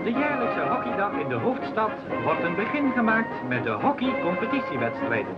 Op de jaarlijkse hockeydag in de hoofdstad wordt een begin gemaakt met de hockeycompetitiewedstrijden.